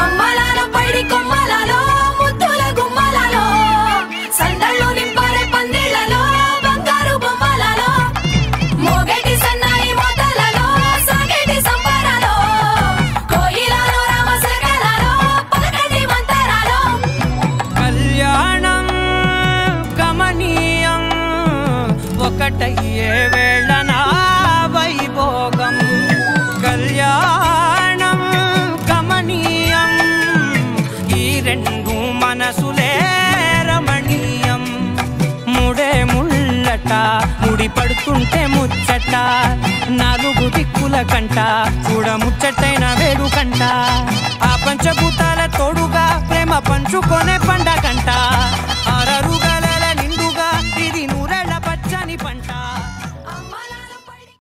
అమ్మలాలో పైడి ముద్దుల సందళ్ళు నింపారే పందిళ్ళలో బంగారు సన్నాయి మోతలలో సంబరాలో పలకటి మంతరాలో. కళ్యాణం కమనీయం ఒకటయ్యే వేళన ముడి పడుతుంటే ముచ్చట. నాలుగు దిక్కుల కంట చూడ ముచ్చటైన వేడు కంట. ఆ పంచభూతాల తోడుగా ప్రేమ పంచుకొనే